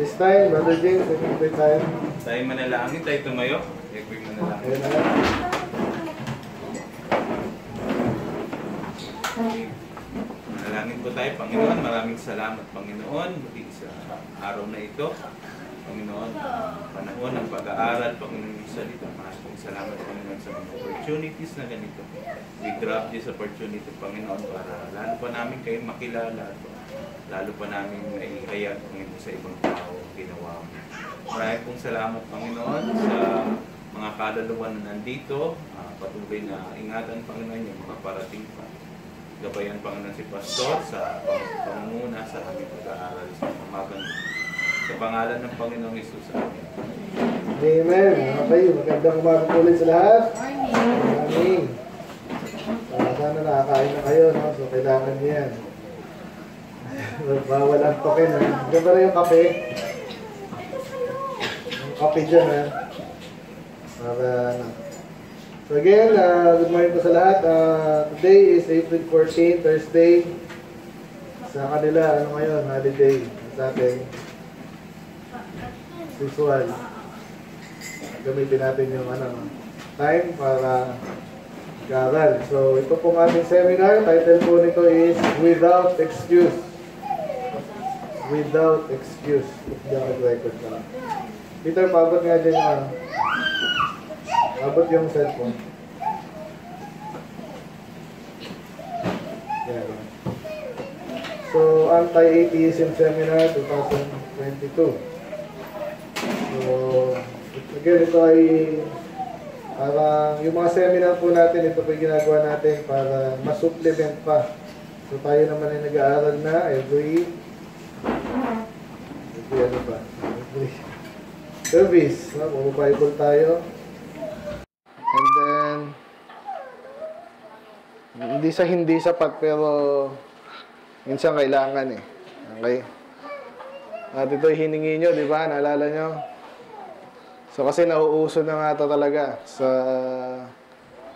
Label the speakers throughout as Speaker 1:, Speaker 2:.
Speaker 1: This time, Brother James, nagkakantay tayo.
Speaker 2: Tayo manalangin, tayo tumayo. Ikaw yung manalangin.
Speaker 3: Ayun
Speaker 2: Manalangin po tayo, Panginoon. Maraming salamat, Panginoon, muli sa araw na ito. Panginoon, panahon ng pag-aaral, Panginoon yung salita. Maraming salamat, Panginoon, sa mga opportunities na ganito. We grab this opportunity, Panginoon, para lalo pa namin kayo makilala at lalo pa namin maihayag ngayon sa ibang tao ginawa mo. Maraming pong salamat Panginoon sa mga kaluluwa na nandito. Uh, patuloy na ingatan Panginoon yung mga parating pa. Gabayan Panginoon si Pastor sa pangunguna sa aming pag-aaral sa umagang sa pangalan ng Panginoong Isus amin.
Speaker 1: Amen. Okay, magandang umaga po ulit sa lahat. Amen. Morning. Uh, sana nakakain na kayo, no? so kailangan niyan. Bawal ang toke na. Diyan ba rin yung kape? Yung kape dyan ha. Para ano. So again, uh, good morning po sa lahat. Uh, today is April 14, Thursday. Sa kanila, ano ngayon, holiday sa atin. Usual. Gamitin natin yung ano, time para mag So ito pong ating seminar. Title po nito is Without Excuse without excuse if junk record lang. Peter, paabot nga din ang uh, yung cellphone. So, Anti-Atheism Seminar 2022. So, again, ito ay Parang yung mga seminar po natin, ito po yung ginagawa natin para ma-supplement pa. So tayo naman ay nag-aaral na every hindi ano ba? Service. Mag-Bible tayo. And then, hindi sa hindi sapat pero minsan kailangan eh. Okay? At ito'y hiningi nyo, di ba? Naalala nyo? So kasi nauuso na nga ito talaga sa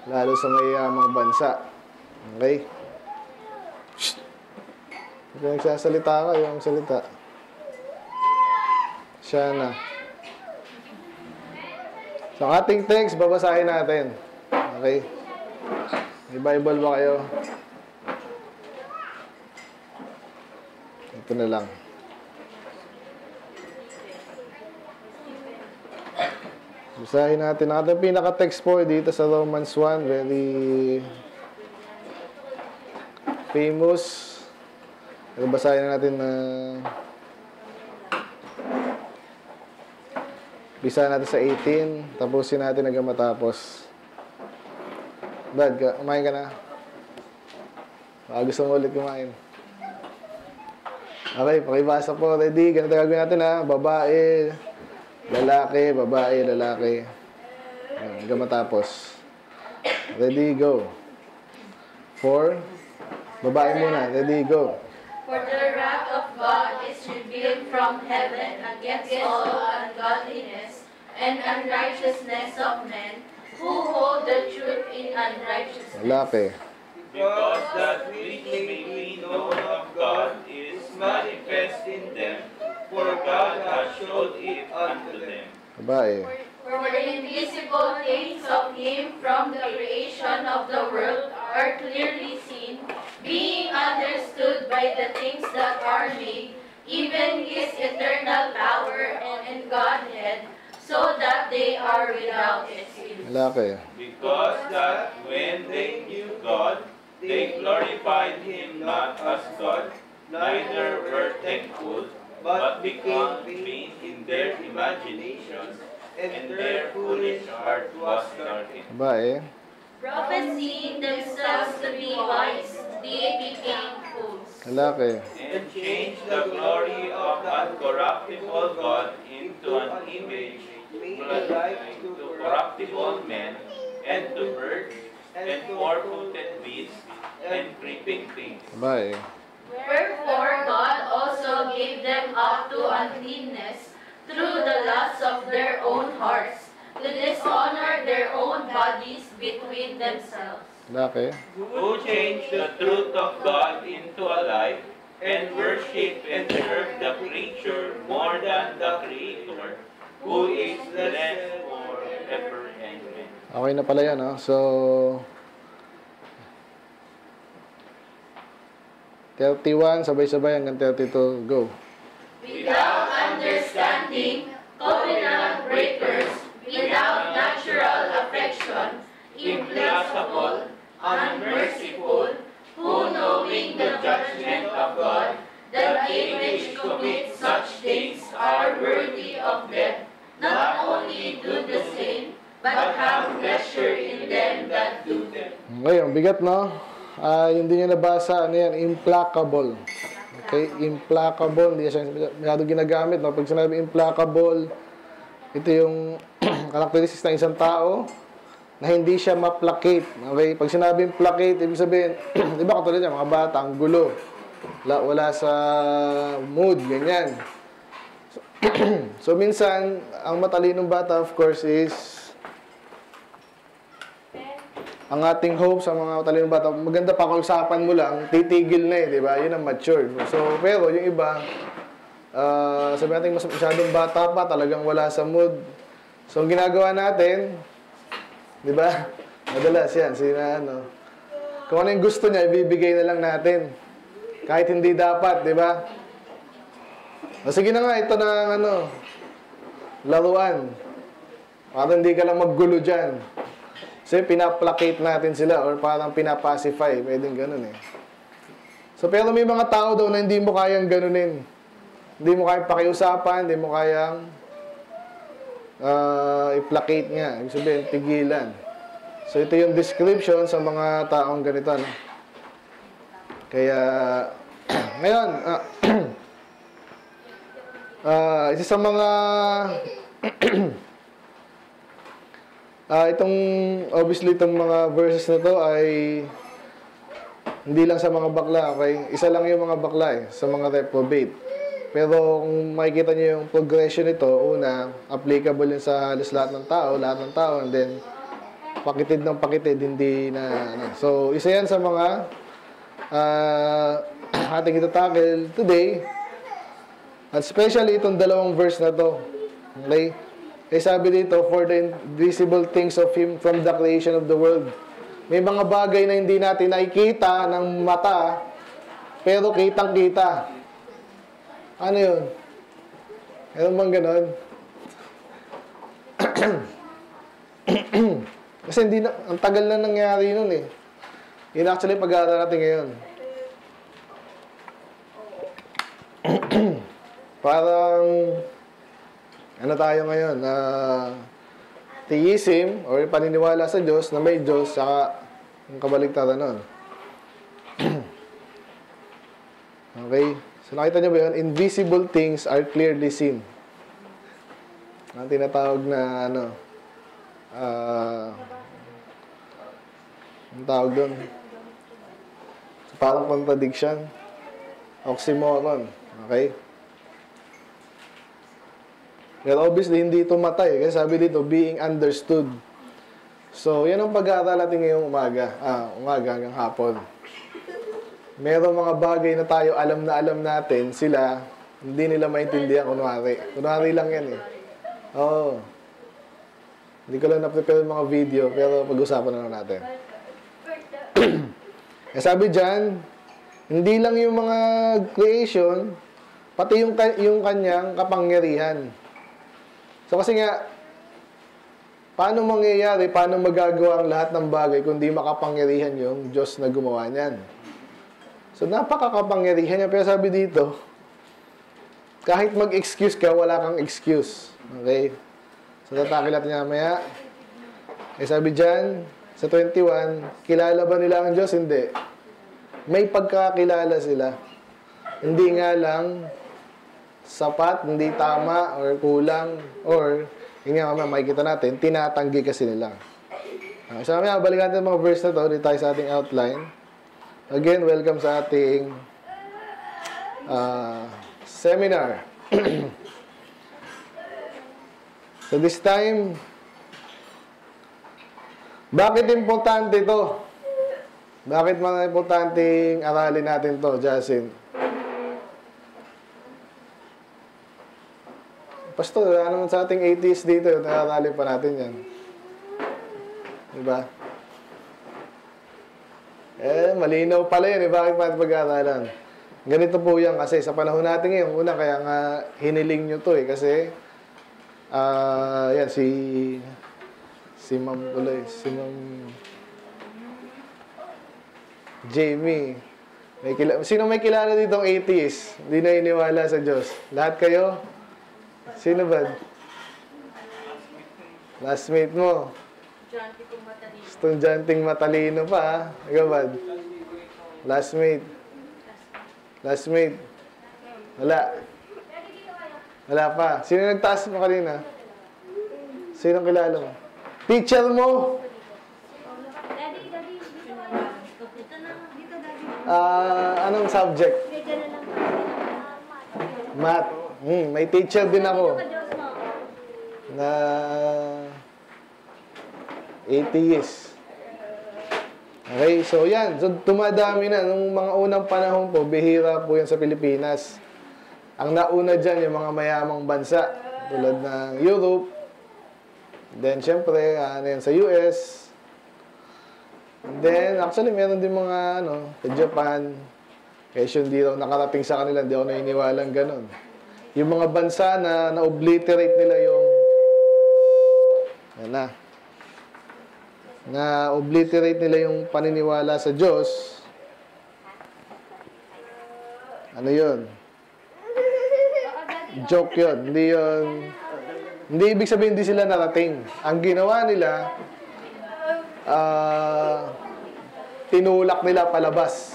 Speaker 1: lalo sa ah, mga bansa. Okay? Kung nagsasalita ka, yung salita. Siya na. Sa so, ating text, babasahin natin. Okay? May Bible ba kayo? Ito na lang. Basahin natin. Ang ating pinaka-text po eh, dito sa Romans 1. Very famous Nagbasahin na natin na ah, Bisa natin sa 18, tapusin natin hanggang matapos. Brad, kumain ka na. Baka gusto mo ulit kumain. Okay, pakibasa po. Ready? Ganito gagawin natin ha. Babae, lalaki, babae, lalaki. Ayan, hanggang matapos. Ready, go. Four. Babae muna. Ready, go.
Speaker 4: For the wrath of God is revealed from heaven against all ungodliness and unrighteousness of men who hold the truth in unrighteousness. Lape.
Speaker 2: Because that which may be known of God is manifest in them, for God has showed it unto them. Babae.
Speaker 4: For the invisible things of Him from the creation of the world are clearly seen being understood by the things that are made, even His eternal power and Godhead, so that they are without excuse.
Speaker 2: Because that when they knew God, they glorified Him not as God, neither were thankful, but became vain in their imaginations, and their foolish heart was
Speaker 1: darkened. Bye.
Speaker 2: Prophesying themselves to be wise, they became
Speaker 1: fools. And changed the glory of
Speaker 2: uncorruptible God into an image like to corruptible men, and to birds, and four-footed beasts, and creeping things.
Speaker 3: Bye. Wherefore God also gave them
Speaker 4: up to uncleanness through the lusts of their own hearts to dishonor their own bodies between themselves.
Speaker 1: Okay.
Speaker 2: Who changed the truth of God into a lie and worship and serve the creature more than the Creator, who is the less ever Amen.
Speaker 1: Okay na pala yan, Ha? So, 31, sabay-sabay hanggang 32, go.
Speaker 3: Without
Speaker 2: God, that they which commit such things
Speaker 3: are worthy of death, not only do the same, but have
Speaker 4: pleasure in them that do
Speaker 3: them.
Speaker 1: Okay, ang bigat, no? Uh, ah, yung din yung nabasa, ano yan? Implacable. Okay, implacable. Hindi siya masyado ginagamit. No? Pag sinabi implacable, ito yung characteristics ng isang tao na hindi siya ma-placate. Okay? Pag sinabing placate, ibig sabihin, di ba katulad niya, mga bata, ang gulo. La, wala sa mood, ganyan. So, so, minsan, ang matalinong bata, of course, is ang ating hope sa mga matalinong bata, maganda pa kung usapan mo lang, titigil na eh, di ba? Yun ang mature. So, pero yung iba, uh, sabi natin mas masyadong bata pa, talagang wala sa mood. So, ang ginagawa natin, di ba? Madalas yan, sina ano. Kung ano yung gusto niya, ibibigay na lang natin. Kahit hindi dapat, di ba? O sige na nga, ito na ano, laruan. Para hindi ka lang maggulo dyan. Kasi pinaplacate natin sila or parang pinapacify. Pwedeng ganun eh. So, pero may mga tao daw na hindi mo kayang ganunin. Hindi mo kayang pakiusapan, hindi mo kayang uh, i-placate nga. Ibig sabihin, tigilan. So, ito yung description sa mga taong ganito. No? Kaya, ngayon, uh, uh, isa sa mga uh, itong obviously itong mga verses na to ay hindi lang sa mga bakla, okay? Isa lang yung mga bakla eh, sa mga reprobate. Pero kung makikita niyo yung progression nito, una, applicable yun sa halos lahat ng tao, lahat ng tao, and then pakitid ng pakitid, hindi na, ano. So, isa yan sa mga uh, ating itatakil today. At especially itong dalawang verse na to. Okay? Eh sabi dito, for the invisible things of Him from the creation of the world. May mga bagay na hindi natin nakikita ng mata, pero kitang-kita. Ano yun? Meron bang ganon? Kasi hindi na, ang tagal na nangyari nun eh. Yun actually pag-aaral natin ngayon. Parang, ano tayo ngayon? Uh, theism, or paniniwala sa Diyos na may Diyos, saka ang kabaligtaran nun. okay? So nakita niyo ba yun? Invisible things are clearly seen. Ang tinatawag na ano, ah, uh, ang tawag doon. Parang contradiction. Oxymoron. Okay? Well, obviously, hindi ito matay. Kasi sabi dito, being understood. So, yan ang pag-aaral natin ngayong umaga. Ah, umaga hanggang hapon. Merong mga bagay na tayo alam na alam natin, sila, hindi nila maintindihan, kunwari. Kunwari lang yan eh. Oo. Oh. Hindi ko lang na-prepare mga video, pero pag-usapan na lang natin. Eh sabi diyan, hindi lang yung mga creation, pati yung yung kanyang kapangyarihan. So kasi nga paano mangyayari, paano magagawa ang lahat ng bagay kung di makapangyarihan yung Diyos na gumawa niyan. So napakakapangyarihan niya pero sabi dito, kahit mag-excuse ka, wala kang excuse. Okay? So tatakil niya maya. Eh sabi diyan, sa 21, kilala ba nila ang Diyos? Hindi. May pagkakilala sila. Hindi nga lang sapat, hindi tama, or kulang, or, yun nga mamaya, makikita natin, tinatanggi kasi nila. Uh, so, mamaya, balikan natin mga verse na to, dito tayo sa ating outline. Again, welcome sa ating uh, seminar. so, this time, bakit importante ito? Bakit mga importanteng aralin natin to, Jacin? Pastor, ano man sa ating 80s dito, naarali pa natin yan. Diba? Eh, malinaw pala yun. Eh. Bakit pa pag-aaralan? Ganito po yan kasi sa panahon natin ngayon, una kaya nga hiniling nyo to eh. Kasi, ah, uh, yan, si si Ma'am tuloy, eh, si Ma'am Jamie. May kilala, sino may kilala dito 80s? Hindi na iniwala sa Diyos. Lahat kayo? Sino ba? Lastmate mo. Estudyanteng matalino pa, Ikaw ba? Lastmate. Lastmate. Wala. Wala pa. Sino nagtaas mo kanina? Sino kilala mo? Teacher mo?
Speaker 3: Daddy, daddy, dito ka na. Dito
Speaker 1: Ah, anong subject? Math. Hmm, may teacher din ako. Na ATS. Okay, so yan. So, tumadami na. Nung mga unang panahon po, bihira po yan sa Pilipinas. Ang nauna dyan, yung mga mayamang bansa, tulad ng Europe, Then, syempre, ano yan, sa US. Then, actually, meron din mga, ano, sa Japan. Kasi hindi raw nakarating sa kanila, hindi ako naniniwalang ganun. Yung mga bansa na na-obliterate nila yung, yan na, na-obliterate nila yung paniniwala sa Diyos, ano yun? Joke yun. Hindi yun hindi ibig sabihin hindi sila narating. Ang ginawa nila, uh, tinulak nila palabas.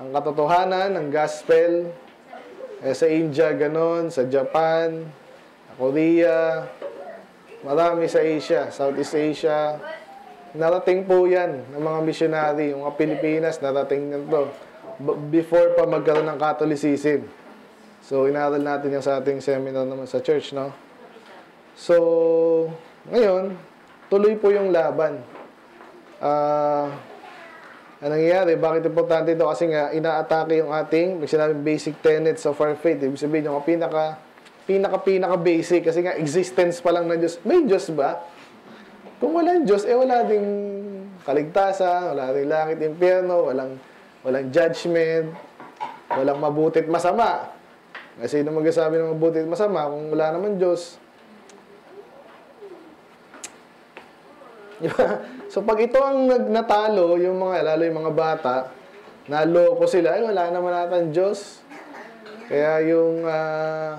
Speaker 1: Ang katotohanan, ang gospel, eh, sa India ganon, sa Japan, Korea, marami sa Asia, Southeast Asia. Narating po yan ng mga missionary, yung mga Pilipinas, narating nito before pa magkaroon ng Catholicism. So, inaral natin yung sa ating seminar naman sa church, no? So, ngayon, tuloy po yung laban. Ah... Uh, ang nangyayari, bakit importante ito? Kasi nga, inaatake yung ating, pag sinabing basic tenets of our faith, ibig sabihin yung pinaka, pinaka, pinaka basic, kasi nga, existence pa lang ng Diyos. May Diyos ba? Kung wala ang Diyos, eh wala ding kaligtasan, wala ding langit, impyerno, walang, walang judgment, walang mabuti at masama. Kasi sino magsasabi ng mabuti at masama kung wala naman Diyos? So pag ito ang nagnatalo, yung mga, lalo yung mga bata, naloko sila, ay wala naman natin Diyos. Kaya yung, uh,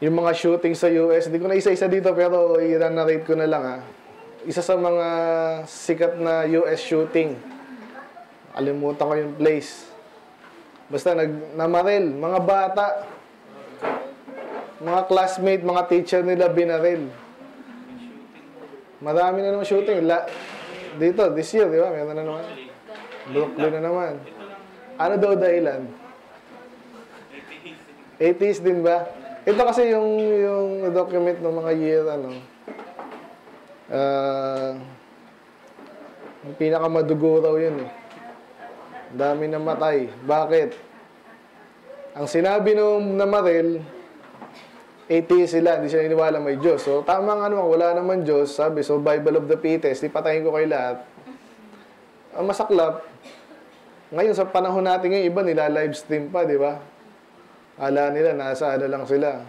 Speaker 1: yung mga shooting sa US, hindi ko na isa-isa dito, pero i-narrate ko na lang ha. Ah. Isa sa mga sikat na US shooting. Alimutan ko yung place. Basta nag namaril, mga bata, mga classmate, mga teacher nila binaril. Marami na naman shooting. La, dito, this year, di ba? Meron na naman. Brooklyn na naman. Ano daw dahilan? ATs din ba? Ito kasi yung yung document ng mga year ano. Uh, yung pinakamaduguraw yun eh. Dami namatay. Bakit? Ang sinabi nung namaril, atheist sila, hindi sila iniwala may Diyos. So, tama nga naman, wala naman Diyos. Sabi, so Bible of the fittest, di patayin ko kay lahat. Ang masaklap, ngayon sa panahon natin ngayon, iba nila live stream pa, di ba? Ala nila, nasa ano lang sila.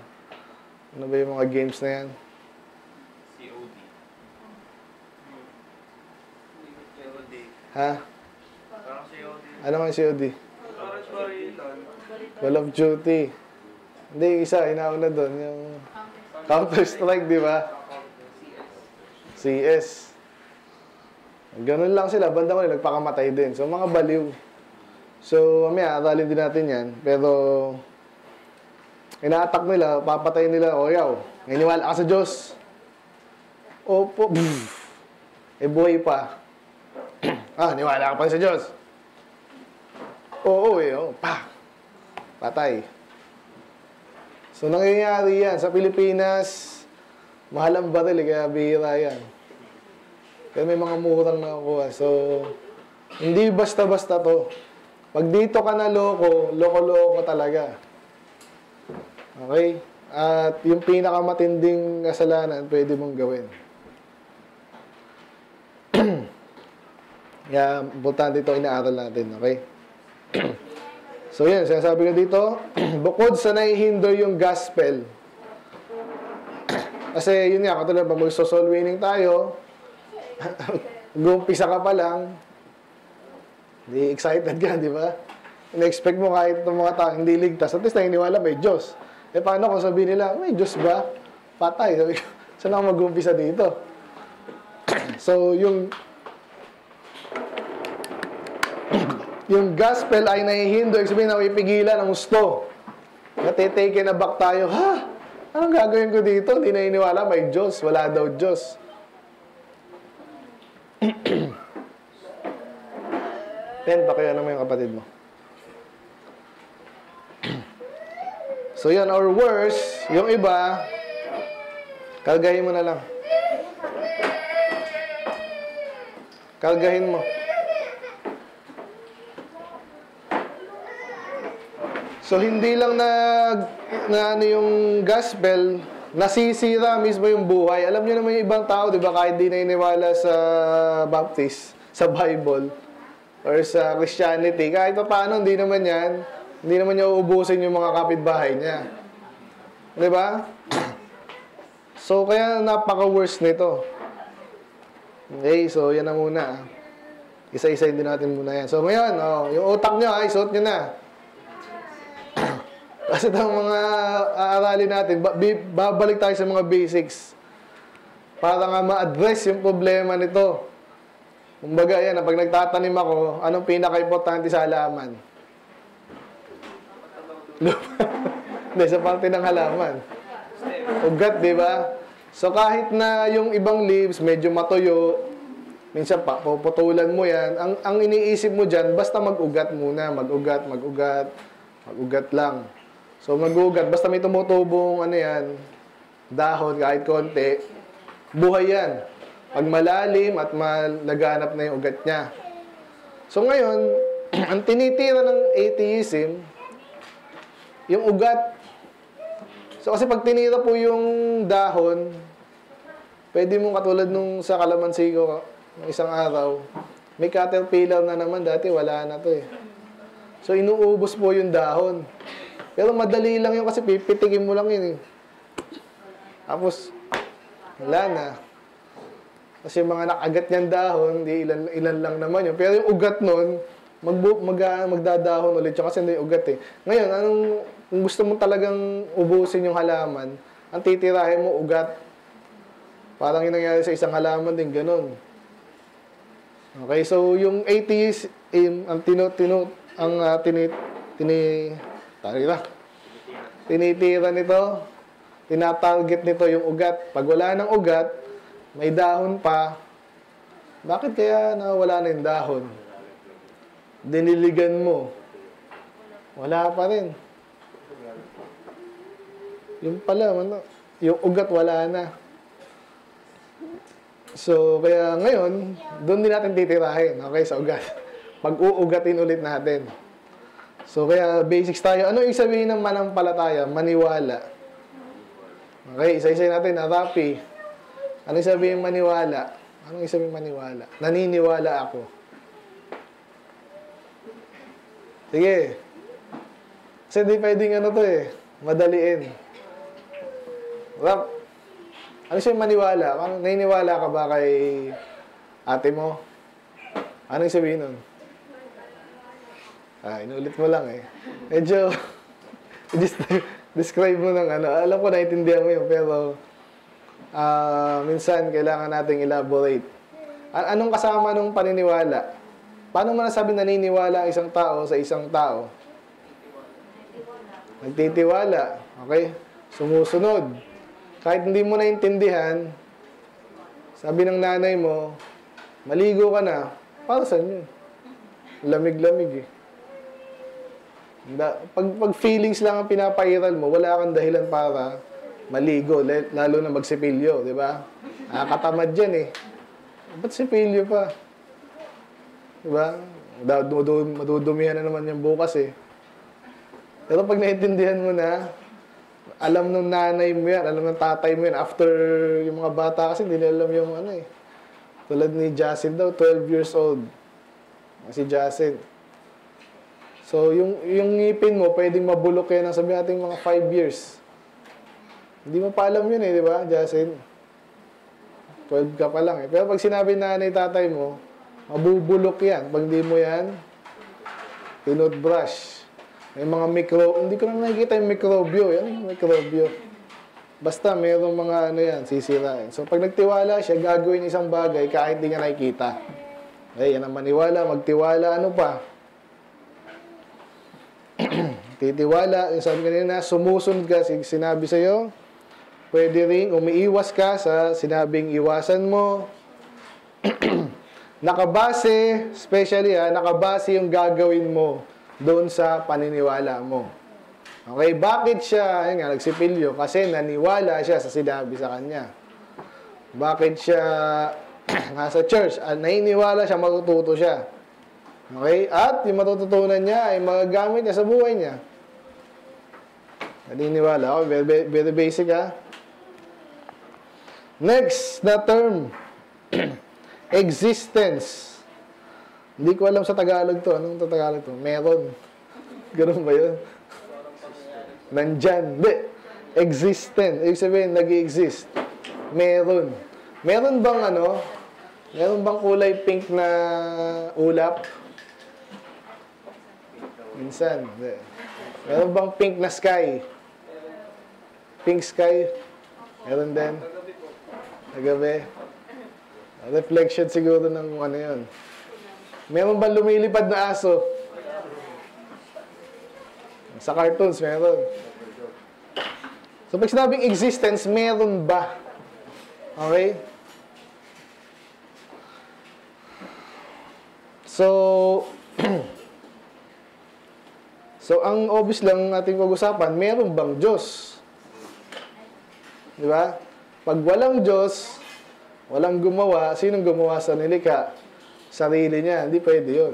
Speaker 1: Ano ba yung mga games na yan? COD. Ha?
Speaker 2: Ano ang COD? Call of
Speaker 1: Duty. Hindi, isa, inauna doon. Yung
Speaker 2: Counter-Strike,
Speaker 1: di ba? CS. Ganun lang sila. Banda ko rin, nagpakamatay din. So, mga baliw. So, mamaya, aralin din natin yan. Pero, ina-attack nila, papatay nila, o yaw, niniwala ka sa Diyos. Opo, pff. e buhay pa. ah, niwala ka pa sa Diyos. Oo eh, oh, pa. Patay. So nangyayari yan. Sa Pilipinas, mahal ang baril, eh, kaya bihira yan. Kaya may mga murang nakakuha. So, hindi basta-basta to. Pag dito ka na loko, loko-loko talaga. Okay? At yung pinakamatinding kasalanan pwede mong gawin. Kaya, yeah, importante ito inaaral natin, okay? So yan, sinasabi ko dito, bukod sa naihinder yung gospel, kasi yun nga, katulad pag mag-soul winning tayo, gumpisa ka pa lang, di excited ka, di ba? Na-expect mo kahit ng mga tao hindi ligtas, at least naniniwala may Diyos. Eh paano kung sabihin nila, may Diyos ba? Patay. Sabi ko, saan ako mag-umpisa dito? so yung yung gospel ay nahihinder, sabihin na ipigilan ang gusto. Natitake na back tayo, ha? Anong gagawin ko dito? Hindi naniniwala, may Diyos. Wala daw Diyos. Ten, pakaya naman yung kapatid mo. so yan, or worse, yung iba, kalgahin mo na lang. Kalgahin mo. So hindi lang na, na ano yung gospel, nasisira mismo yung buhay. Alam niyo naman yung ibang tao, 'di ba, kahit hindi naniniwala sa Baptist, sa Bible or sa Christianity, kahit pa paano hindi naman 'yan, hindi naman niya uubusin yung mga kapitbahay niya. 'Di ba? So kaya napaka-worst nito. Okay, so yan na muna. Isa-isa din natin muna yan. So ngayon, oh, yung utak nyo, ay, suot nyo na. Kasi itong mga aaralin natin, babalik tayo sa mga basics. Para nga ma-address yung problema nito. Kumbaga, yan, pag nagtatanim ako, anong pinaka-importante sa halaman? Lupa. Hindi, sa parte ng halaman. Ugat, di ba? So, kahit na yung ibang leaves medyo matuyo, minsan pa, puputulan mo yan, ang, ang iniisip mo dyan, basta mag-ugat muna, mag-ugat, mag-ugat, mag-ugat lang. So, magugat. Basta may tumutubong, ano yan, dahon, kahit konti, buhay yan. Pag malalim at malaganap na yung ugat niya. So, ngayon, ang tinitira ng atheism, yung ugat. So, kasi pag tinira po yung dahon, pwede mong katulad nung sa kalamansi ko, isang araw, may caterpillar na naman, dati wala na to eh. So, inuubos po yung dahon. Pero madali lang yun kasi pipitikin mo lang yun eh. Tapos, wala na. Kasi mga nakagat niyang dahon, di ilan, ilan lang naman yun. Pero yung ugat nun, mag, mag, magdadahon ulit siya kasi hindi ugat eh. Ngayon, anong, kung gusto mo talagang ubusin yung halaman, ang titirahin mo, ugat. Parang yung nangyari sa isang halaman din, ganun. Okay, so yung 80s, um, eh, ang tino, ang uh, tini, tini, tayo Tinitira nito. Tinatarget nito yung ugat. Pag wala ng ugat, may dahon pa. Bakit kaya nawala na yung dahon? Diniligan mo. Wala pa rin. Yung pala, ano, yung ugat wala na. So, kaya ngayon, doon din natin titirahin, okay, sa ugat. Pag-uugatin ulit natin. So, kaya basics tayo. Ano yung sabihin ng manampalataya? Maniwala. Okay, isa-isa natin. Natapi. Ano yung sabihin maniwala? Anong isa yung maniwala? Naniniwala ako. Sige. Kasi di pwedeng ano to eh. Madaliin. Rap. Ano siya maniwala? Naniniwala ka ba kay ate mo? Ano yung sabihin nun? Ah, inulit mo lang eh. Medyo, just describe mo ng ano. Alam ko naiintindihan mo yun, pero uh, minsan kailangan nating elaborate. A- anong kasama nung paniniwala? Paano mo nasabi naniniwala ang isang tao sa isang tao? Nagtitiwala. Okay? Sumusunod. Kahit hindi mo naintindihan, sabi ng nanay mo, maligo ka na. Para saan yun? Lamig-lamig eh na, pag, pag feelings lang ang pinapairal mo, wala kang dahilan para maligo, lalo na magsipilyo, di ba? Nakakatamad yan eh. Ba't sipilyo pa? Di ba? Madudumihan na naman yung bukas eh. Pero pag naintindihan mo na, alam ng nanay mo yan, alam ng tatay mo yan, after yung mga bata kasi, hindi nila alam yung ano eh. Tulad ni Jacin daw, 12 years old. Si Jacin, So, yung, yung ngipin mo, pwedeng mabulok yan nang sabi natin mga 5 years. Hindi mo pa alam yun eh, di ba, Jasin? 12 ka pa lang eh. Pero pag sinabi na nanay, tatay mo, mabubulok yan. Pag hindi mo yan, tinod brush. May mga micro, hindi ko lang nakikita yung microbio. Yan yung microbio. Basta mayroong mga ano yan, sisirain. So pag nagtiwala siya, gagawin isang bagay kahit hindi niya nakikita. Ay, eh, yan ang maniwala, magtiwala, ano pa titiwala, yung sabi kanina, sumusunod ka sinabi sa'yo, pwede rin umiiwas ka sa sinabing iwasan mo. nakabase, especially ha, ah, nakabase yung gagawin mo doon sa paniniwala mo. Okay, bakit siya, ayun nga, nagsipilyo? Kasi naniwala siya sa sinabi sa kanya. Bakit siya nasa church? Ah, naniniwala siya, matututo siya. Okay? At yung matututunan niya ay magagamit niya sa buhay niya. Naniniwala ako. Very, very basic ha. Ah. Next na term. Existence. Hindi ko alam sa Tagalog to. Anong Tagalog to? Meron. Ganun ba yun? Nandyan. Hindi. Existent. Ibig sabihin, nag exist Meron. Meron bang ano? Meron bang kulay pink na ulap? Minsan. Eh. Meron bang pink na sky? Pink sky? Meron din? Nagabi? Reflection siguro ng ano yun. Meron ba lumilipad na aso? Sa cartoons, meron. So, pag sinabing existence, meron ba? Okay? So, So, ang obvious lang ating pag-usapan, meron bang Diyos? Di ba? Pag walang Diyos, walang gumawa, sinong gumawa sa nilika? Sarili niya. Hindi pwede yun.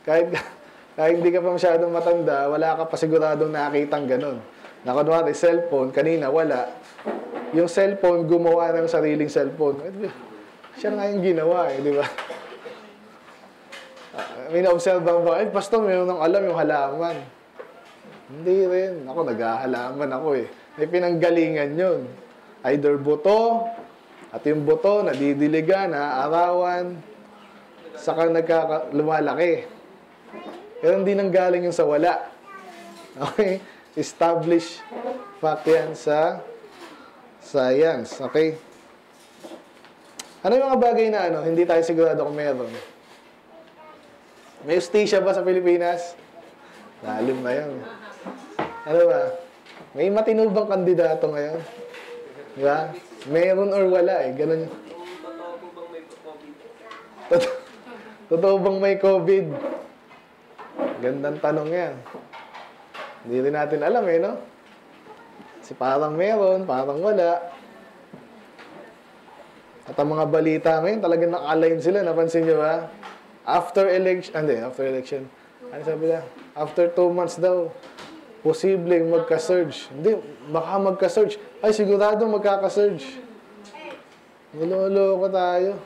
Speaker 1: Kahit, kahit hindi ka pa masyadong matanda, wala ka pa siguradong nakakitang ganun. Na kunwari, cellphone, kanina wala. Yung cellphone, gumawa ng sariling cellphone. Siya nga yung ginawa eh, di ba? may naobserbahan ba, eh, pastor, mayroon nang alam yung halaman. Hindi rin. Ako, naghahalaman ako eh. May pinanggalingan yun. Either buto, at yung buto, nadidiligan, naaarawan, saka nagkaka- lumalaki. Pero hindi nang galing yung sa wala. Okay? Establish fact yan sa science. Okay? Ano yung mga bagay na ano, hindi tayo sigurado kung meron? May ustisya ba sa Pilipinas? Lalim na yan. Ano ba? May matino bang kandidato ngayon? Di ba? Meron or wala eh. Ganun yun. Totoo bang may COVID? Gandang tanong yan. Hindi rin natin alam eh, no? Si parang meron, parang wala. At ang mga balita ngayon, talagang nakalain sila. Napansin niyo ba? after election, ah, hindi, after election, ano sabi na? After two months daw, posibleng magka-surge. Hindi, baka magka-surge. Ay, sigurado magkaka-surge. Niloloko tayo.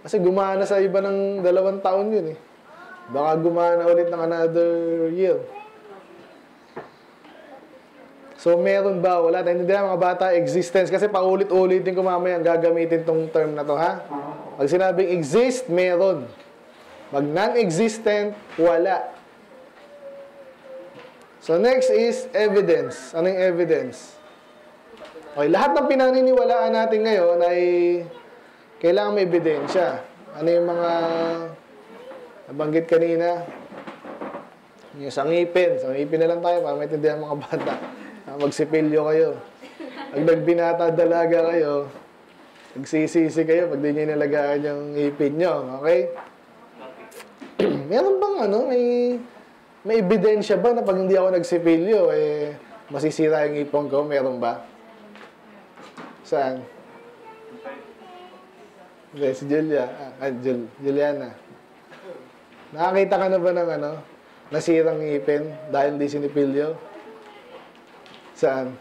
Speaker 1: Kasi gumana sa iba ng dalawang taon yun eh. Baka gumana ulit ng another year. So, meron ba? Wala. Hindi Naintindihan mga bata, existence. Kasi paulit-ulitin ko mamaya ang gagamitin tong term na to, ha? Pag sinabing exist, meron. Pag non-existent, wala. So next is evidence. Ano yung evidence? Okay, lahat ng pinaniniwalaan natin ngayon ay kailangan may ebidensya. Ano yung mga nabanggit kanina? Yung sangipin. Sangipin na lang tayo para maintindihan mga bata. Ah, magsipilyo kayo. Pag nagbinata dalaga kayo, magsisisi kayo pag di nyo inalagaan yung ipin nyo. Okay? meron bang ano, may, may ebidensya ba na pag hindi ako nagsipilyo, eh, masisira yung ipon ko? Meron ba? Saan? Okay, si Julia. Ah, Jul Juliana. Nakakita ka na ba ng ano? Nasirang ngipin dahil di sinipilyo? Saan? Saan?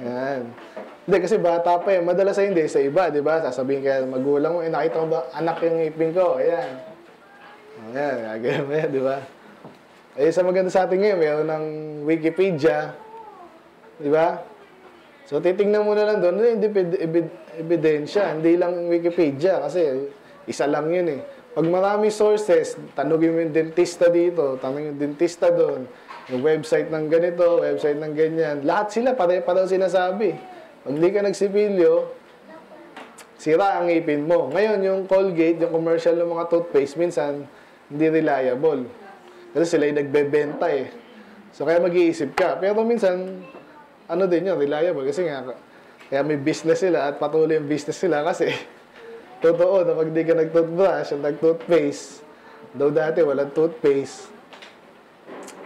Speaker 1: Yan. Hindi, kasi bata pa eh. Madalas ay hindi sa iba, di ba? Sasabihin kaya magulang mo, eh, nakita mo ba anak yung ipin ko? Ayan. Ayan, gagawin mo yan, di ba? Eh, sa maganda sa atin ngayon, mayroon ng Wikipedia. Di ba? So, titingnan mo na lang doon. Hindi ebidensya. Hindi lang Wikipedia. Kasi, isa lang yun eh. Pag marami sources, tanongin mo yung dentista dito, tanongin yung dentista doon. Yung website ng ganito, website ng ganyan. Lahat sila, pare-pareho sinasabi. Pag di ka nagsipilyo, sira ang ngipin mo. Ngayon, yung Colgate, yung commercial ng mga toothpaste, minsan, hindi reliable. Kasi sila yung nagbebenta eh. So, kaya mag-iisip ka. Pero minsan, ano din yun, reliable. Kasi nga, kaya may business sila at patuloy yung business sila kasi totoo na pag di ka nag-toothbrush nag-toothpaste, daw dati walang toothpaste,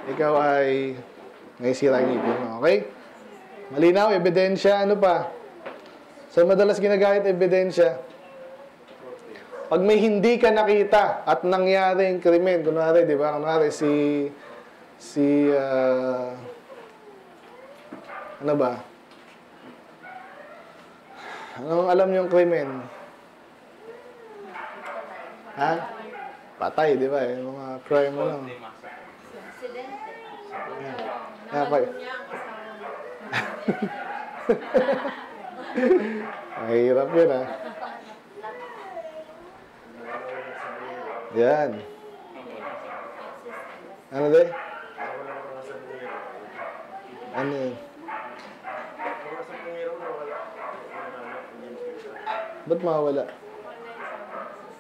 Speaker 1: ikaw ay may ang ngipin mo. Okay? Malinaw, ebidensya, ano pa? so, madalas ginagamit ebidensya, pag may hindi ka nakita at nangyari yung krimen, kunwari, di ba? Kunwari, si, si, uh, ano ba? Anong alam yung krimen? Ha? Patay, di ba? Yung mga crime mo lang.
Speaker 3: Presidente. Ayan. Ayan Ang hirap yun ah. Yan.
Speaker 1: Ano de? Ano yun? Ba't mawala?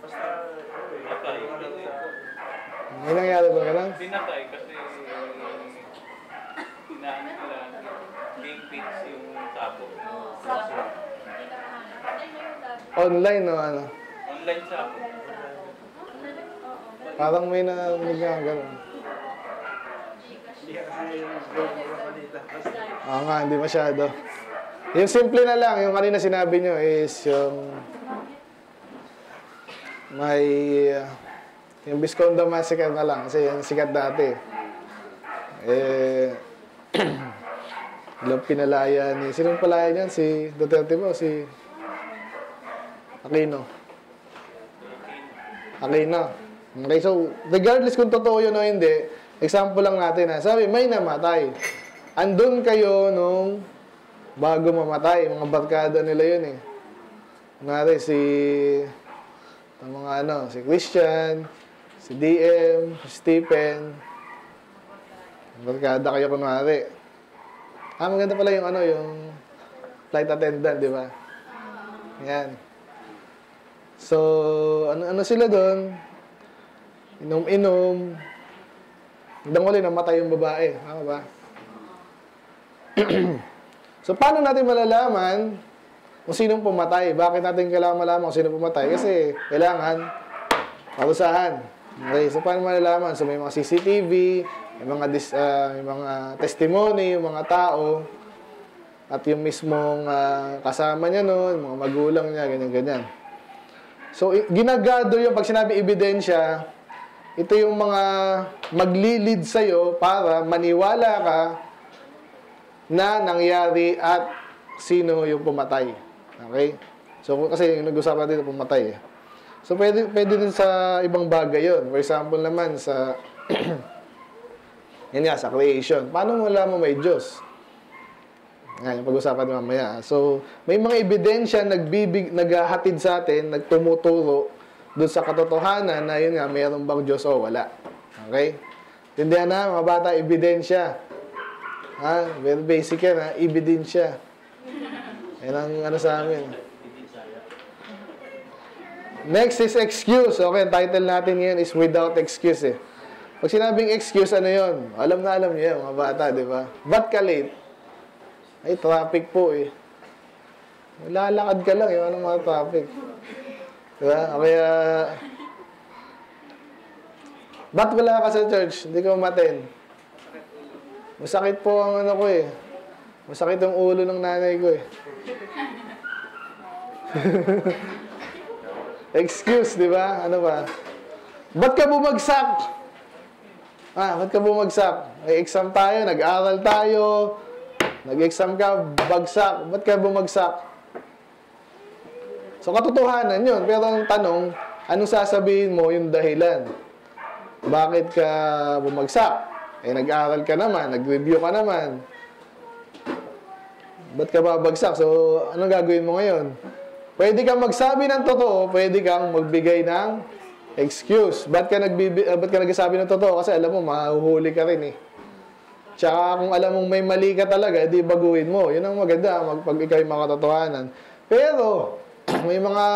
Speaker 2: Basta, ano
Speaker 1: eh. May nangyari ba ka lang? Pinatay kasi. Online o ano?
Speaker 3: Online sa ako.
Speaker 1: Parang may na may gano'n. Oo nga, hindi masyado. Yung simple na lang, yung kanina sinabi nyo is yung may uh, yung biskondo Massacre na lang kasi yung sikat dati. Eh, ilang pinalaya ni, sinong palaya niyan? Si Duterte ba si Aquino. Aquino. Okay, so regardless kung totoo yun o hindi, example lang natin ha. Sabi, may namatay. Andun kayo nung bago mamatay. Mga barkada nila yun eh. Kunwari si ang mga ano, si Christian, si DM, si Stephen. Barkada kayo kunwari. Ah, maganda pala yung ano, yung flight attendant, di ba? Yan. So, ano-ano sila doon? Inom-inom. Hanggang uli, namatay yung babae. Tama ba? so, paano natin malalaman kung sinong pumatay? Bakit natin kailangan malaman kung sino pumatay? Kasi, kailangan parusahan. Okay, so paano malalaman? So, may mga CCTV, may mga, dis, uh, may mga testimony, yung mga tao, at yung mismong uh, kasama niya noon, mga magulang niya, ganyan-ganyan. So, ginagado yung pag sinabi ebidensya, ito yung mga maglilid sa'yo para maniwala ka na nangyari at sino yung pumatay. Okay? So, kasi yung nag-usapan natin pumatay eh. So, pwede, pwede din sa ibang bagay yon. For example naman, sa... yan nga, sa creation. Paano mo alam mo may Diyos? Ngayon, pag-usapan mamaya. So, may mga ebidensya nagbibig, naghahatid sa atin, nagtumuturo doon sa katotohanan na yun nga, mayroon bang Diyos o wala. Okay? Tindihan na, mga bata, ebidensya. Ha? Very basic yan, ha? Ebidensya. Yan ang ano sa amin. Next is excuse. Okay, title natin ngayon is without excuse eh. Pag sinabing excuse, ano yon? Alam na alam niyo yan, mga bata, di ba? Ba't ka late? Ay, traffic po eh. Lalakad ka lang eh. Anong mga traffic? Diba? Kaya... Ah. Ba't wala ka sa church? Hindi ka umaten. Masakit po ang ano ko eh. Masakit ang ulo ng nanay ko eh. Excuse, di ba? Ano ba? Ba't ka bumagsak? Ah, ba't ka bumagsak? May exam tayo, nag-aral tayo, Nag-exam ka, bagsak. Ba't ka bumagsak? So, katotohanan yun. Pero ang tanong, anong sasabihin mo yung dahilan? Bakit ka bumagsak? Eh, nag-aral ka naman, nag-review ka naman. Ba't ka babagsak? So, anong gagawin mo ngayon? Pwede kang magsabi ng totoo, pwede kang magbigay ng excuse. Ba't ka, nagbibi, uh, ba't ka nagsasabi ng totoo? Kasi alam mo, mahuhuli ka rin eh. Tsaka kung alam mong may mali ka talaga, edi baguhin mo. Yun ang maganda pag ikaw yung makatotohanan. Pero, may mga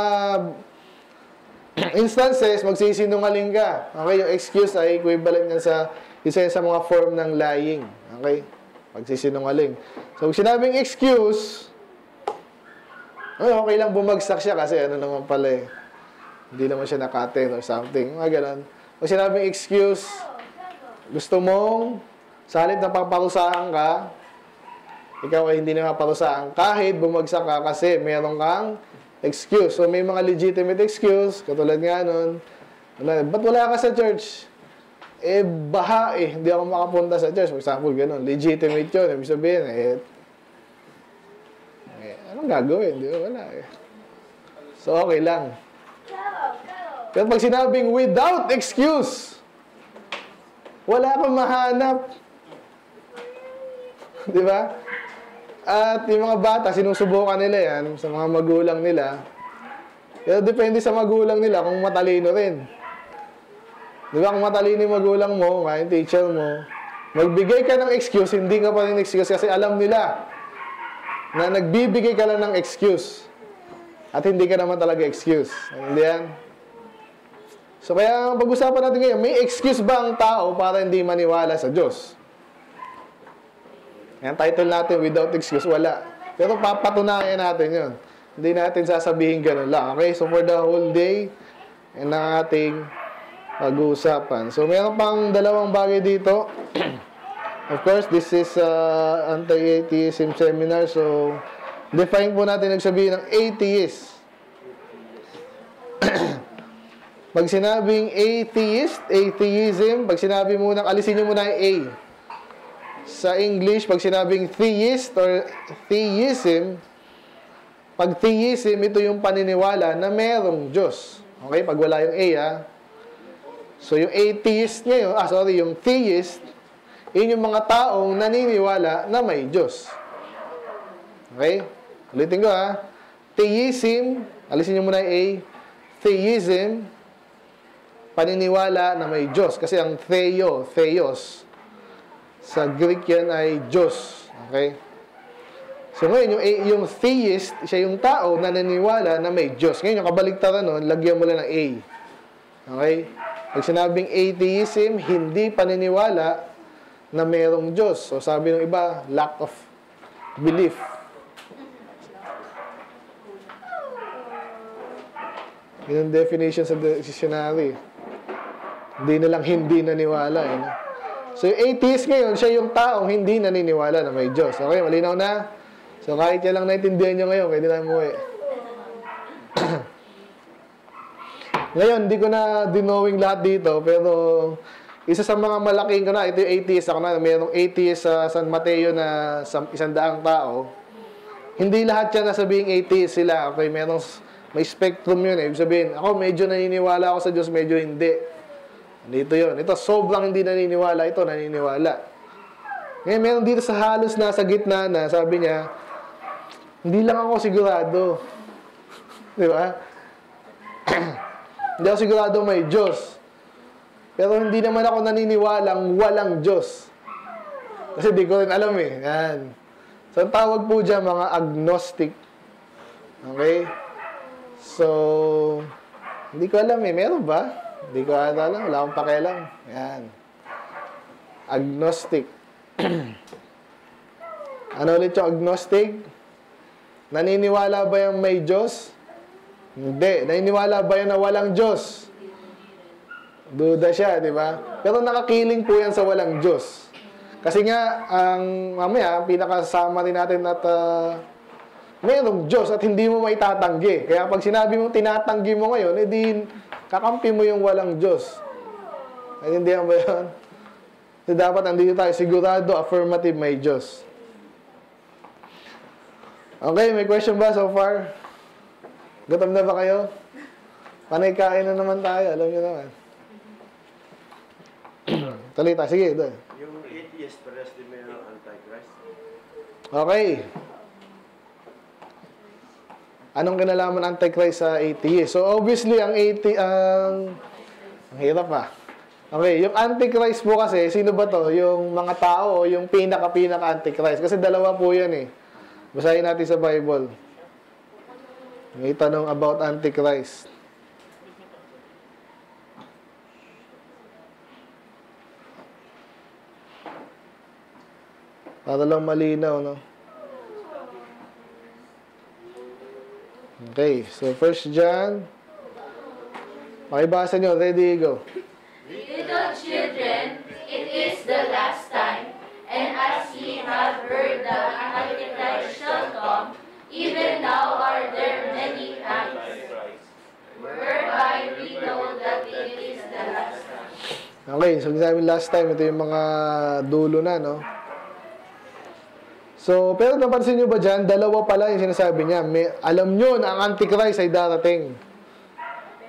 Speaker 1: instances, magsisinungaling ka. Okay, yung excuse ay equivalent niya sa isa sa mga form ng lying. Okay? Magsisinungaling. So, sinabing excuse, ay, okay lang bumagsak siya kasi ano naman pala eh. Hindi naman siya nakaten or something. Mga ganun. Pag sinabing excuse, gusto mong sa halip na paparusaan ka, ikaw ay hindi na maparusaan kahit bumagsak ka kasi meron kang excuse. So, may mga legitimate excuse, katulad nga nun, ba't wala ka sa church? Eh, baha eh, hindi ako makapunta sa church. For example, ganun, legitimate yun. Ibig sabihin, eh, eh anong gagawin? Hindi wala eh. So, okay lang. Pero pag sinabing without excuse, wala kang mahanap. Di ba? At yung mga bata, sinusubukan nila yan sa mga magulang nila. Pero depende sa magulang nila kung matalino rin. Di ba? Kung matalino yung magulang mo, yung teacher mo, magbigay ka ng excuse, hindi ka pa rin excuse kasi alam nila na nagbibigay ka lang ng excuse at hindi ka naman talaga excuse. Hindi yan? So kaya pag-usapan natin ngayon, may excuse ba ang tao para hindi maniwala sa Diyos? Ang title natin, without excuse, wala. Pero papatunayan natin yun. Hindi natin sasabihin ganun lang. Okay, so for the whole day, yan ang ating pag-uusapan. So, meron pang dalawang bagay dito. of course, this is uh, anti-atheism seminar. So, define po natin nagsabihin ng atheist. pag sinabing atheist, atheism, pag sinabi mo ng alisin nyo muna yung A. Sa English, pag sinabing theist or theism, pag theism, ito yung paniniwala na merong Diyos. Okay? Pag wala yung A, ha? So, yung atheist niya ngayon, ah, sorry, yung theist, yun yung mga taong naniniwala na may Diyos. Okay? Ulitin ko, ha? Theism, alisin nyo muna yung A, theism, paniniwala na may Diyos. Kasi ang theo, theos, sa Greek yan ay Diyos. Okay? So ngayon, yung, eh, yung theist, siya yung tao na naniwala na may Diyos. Ngayon, yung kabaligtaran nun, lagyan mo lang ng A. Okay? Pag sinabing atheism, hindi paniniwala na merong Diyos. So sabi ng iba, lack of belief. Yun ang definition sa dictionary. Hindi nilang hindi naniwala. Eh, no? So, yung atheist ngayon, siya yung taong hindi naniniwala na may Diyos. Okay, malinaw na? So, kahit yan lang naintindihan nyo ngayon, pwede na umuwi. ngayon, hindi ko na dinowing lahat dito, pero isa sa mga malaking ko na, ito yung atheist. Ako na, mayroong atheist sa San Mateo na sa isang daang tao. Hindi lahat yan nasabing atheist sila. Okay, merong, may spectrum yun eh. Ibig sabihin, ako medyo naniniwala ako sa Diyos, medyo hindi. Dito yon. Ito, sobrang hindi naniniwala ito, naniniwala. Ngayon, meron dito sa halos nasa gitna na, sabi niya, hindi lang ako sigurado. Di ba? hindi ako sigurado may Diyos. Pero hindi naman ako naniniwalang walang Diyos. Kasi di ko rin alam eh. Yan. So, tawag po dyan, mga agnostic. Okay? So, hindi ko alam eh. Meron ba? Hindi ko ata alam. Wala akong pakialam. Yan. Agnostic. ano ulit yung agnostic? Naniniwala ba yung may Diyos? Hindi. Naniniwala ba yun na walang Diyos? Duda siya, di ba? Pero nakakiling po yan sa walang Diyos. Kasi nga, ang mamaya, pinakasama rin natin at uh, mayroong Diyos at hindi mo maitatanggi. Kaya pag sinabi mo, tinatanggi mo ngayon, edi eh kakampi mo yung walang Diyos. Naintindihan ba yun? So, dapat nandito tayo, sigurado, affirmative, may Diyos. Okay, may question ba so far? Gutom na ba kayo? Panay kain na naman tayo, alam niyo naman. Tuloy tayo, sige. Doon.
Speaker 2: Yung atheist, pares din may antichrist.
Speaker 1: Okay. Anong kinalaman ng Antichrist sa ATA? So, obviously, ang ATA, ang... Ang hirap ah. Okay, yung Antichrist po kasi, sino ba to? Yung mga tao, o yung pinaka-pinaka-Antichrist. Kasi dalawa po yan eh. Basahin natin sa Bible. May tanong about Antichrist. Para lang malinaw, no? Okay, so first John. Makibasa nyo, ready, go.
Speaker 3: Little children, it is the last time, and as ye
Speaker 4: have heard the Antichrist shall come, even now are there many Antichrists,
Speaker 3: whereby we know that it is the last
Speaker 4: time.
Speaker 1: Okay, so sabi last time, ito yung mga dulo na, no? So, pero napansin nyo ba dyan, dalawa pala yung sinasabi niya. May, alam nyo na ang Antichrist ay darating.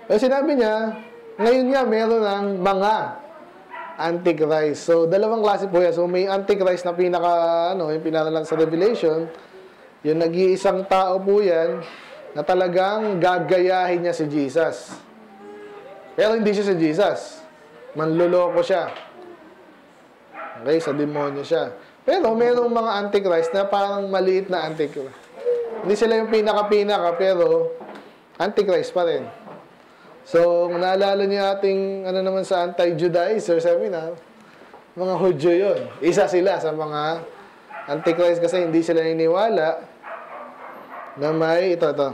Speaker 1: Pero eh, sinabi niya, ngayon nga meron ng mga Antichrist. So, dalawang klase po yan. So, may Antichrist na pinaka, ano, yung pinaralan sa Revelation. Yung nag-iisang tao po yan na talagang gagayahin niya si Jesus. Pero hindi siya si Jesus. Manluloko siya. Okay, sa demonyo siya. Pero oh, merong mga antichrist na parang maliit na antichrist. Hindi sila yung pinaka-pinaka pero antichrist pa rin. So, kung naalala niyo ating ano naman sa anti-Judaizer seminar, mga Hudyo yon Isa sila sa mga antichrist kasi hindi sila niniwala na may ito, ito.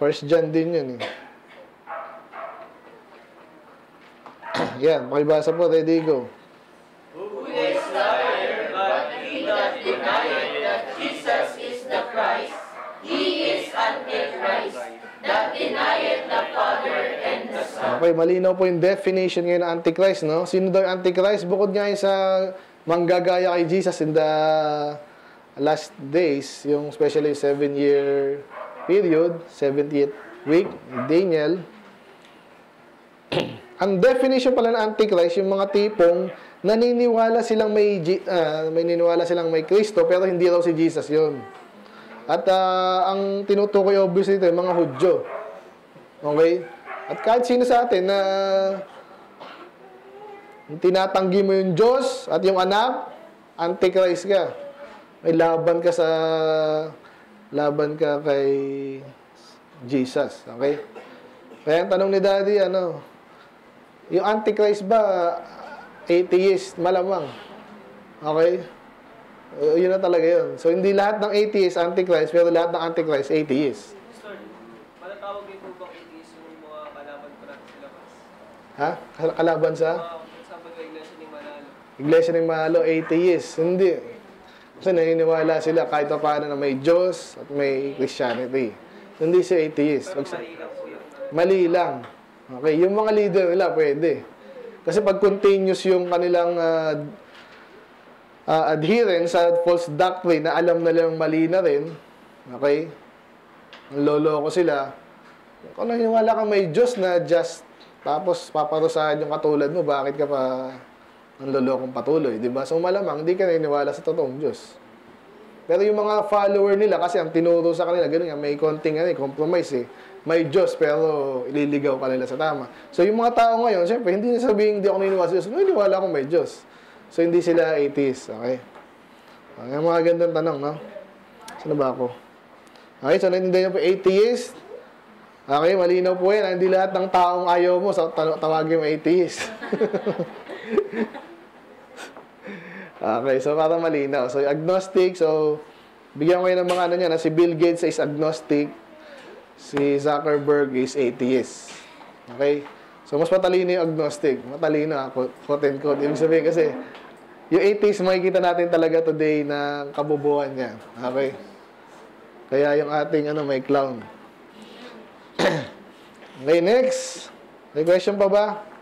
Speaker 1: First John din yun eh. Yan, makibasa po, ready, go.
Speaker 3: Who is liar but he that denieth that Jesus
Speaker 4: is the Christ, he is Antichrist, that denieth the Father and the Son. Okay,
Speaker 1: malinaw po yung definition ngayon ng Antichrist, no? Sino daw yung Antichrist? Bukod nga yung sa manggagaya kay Jesus in the last days, yung especially seven-year period, 70th week, Daniel, ang definition pala ng antichrist, yung mga tipong naniniwala silang may, uh, may niniwala silang may Kristo, pero hindi raw si Jesus yon. At uh, ang tinutukoy obviously ito, yung mga Hudyo. Okay? At kahit sino sa atin na uh, tinatanggi mo yung Diyos at yung anak, antichrist ka. May laban ka sa laban ka kay Jesus. Okay? Kaya ang tanong ni Daddy, ano, yung Antichrist ba, atheist, malamang. Okay? Uh, yun na talaga yun. So, hindi lahat ng atheist, antichrist, pero lahat ng antichrist, atheist.
Speaker 2: Sir, matatawag din po bang atheist yung mga kalaban ko
Speaker 1: Ha? Kalaban sa? Ah,
Speaker 2: sa mga iglesia ni
Speaker 1: Manalo. Iglesia ni Manalo, atheist. Hindi. Kasi naniniwala sila kahit pa paano na may Diyos at may Christianity. Hindi siya atheist. Pero mali lang Mali lang. Okay, yung mga leader nila pwede. Kasi pag continuous yung kanilang uh, uh, adherence sa false doctrine na alam na lang mali na rin, okay, lolo ko sila, kung naniniwala kang may Diyos na just, tapos paparusahan yung katulad mo, bakit ka pa ang lolokong patuloy, di ba? So malamang, hindi ka naniniwala sa totoong Diyos. Pero yung mga follower nila, kasi ang tinuro sa kanila, ganun nga, may konting ano, eh, compromise eh may Diyos, pero ililigaw ka nila sa tama. So, yung mga tao ngayon, syempre, hindi na sabihin, hindi ako naniniwala sa Diyos. Naniniwala akong may Diyos. So, hindi sila atheist. Okay? Okay, mga gandang tanong, no? Saan ba ako? Okay, so naiintindihan niyo po, atheist. Okay, malinaw po yan. Hindi lahat ng taong ayaw mo, sa tawagin mo atheist. okay, so para malinaw. So, agnostic, so bigyan ko kayo ng mga ano niya na si Bill Gates is agnostic si Zuckerberg is atheist. Okay? So, mas matalino yung agnostic. Matalino, ah, quote and quote. Ibig sabihin kasi, yung atheist, makikita natin talaga today na kabubuhan niya. Okay? Kaya yung ating, ano, may clown. okay, next. May question pa ba?